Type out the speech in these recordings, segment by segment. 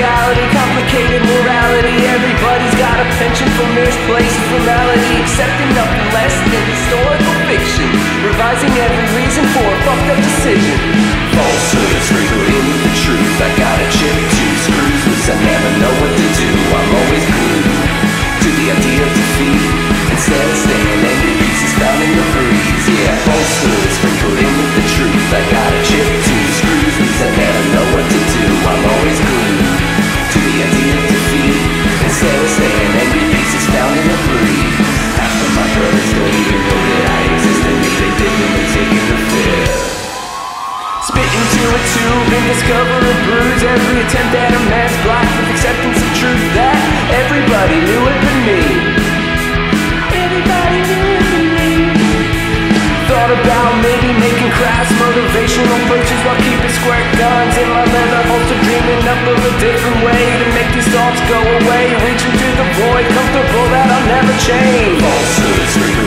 reality, complicated morality. Everybody's got a penchant for misplaced formality, accepting nothing less than historical fiction, revising every reason for a fucked up decision. Falsehood is in the truth. I got a chip, two screws loose. I never know what to do. I'm always glued to the idea of defeat. Instead of staying ended, pieces found in the breeze. Yeah, falsehood sprinkled in the truth. I got into a tube and discover a bruise. Every attempt at a man's black with acceptance of truth That everybody knew it but me. Everybody knew it but me. Thought about maybe making crass motivational preachers While keeping square guns in my leather holster Dreaming up of a different way to make these thoughts go away Reaching to the void, comfortable that I'll never change. Falsehood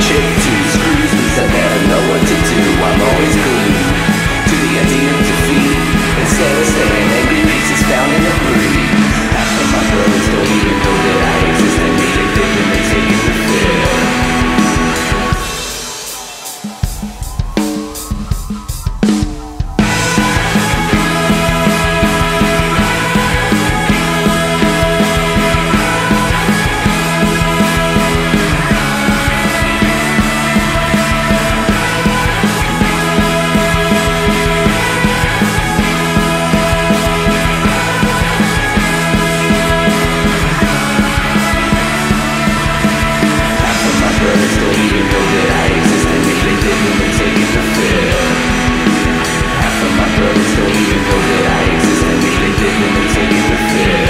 chip, taking the fifth